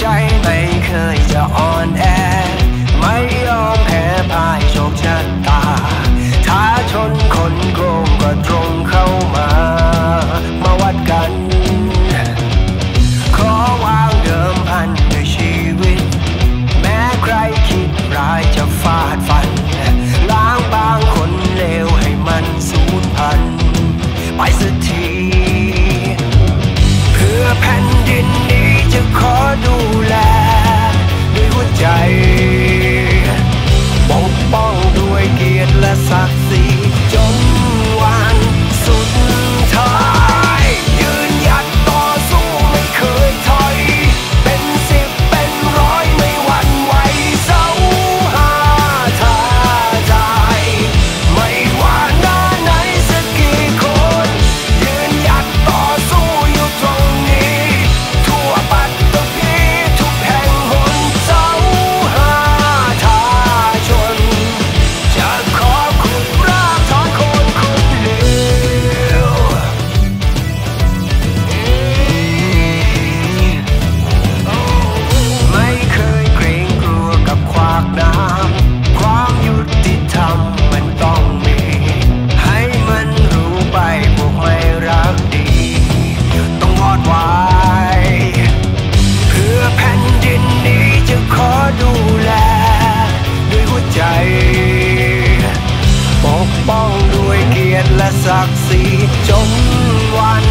ใจไม่เคยจะอ่อนแอ ไม่ยอมแพ้พ่ายโชคชะตา ถ้าชนคนโกงก็ตรง ใจ ปกป้องด้วยเกียรติและศักดิ์ศรีจนวัน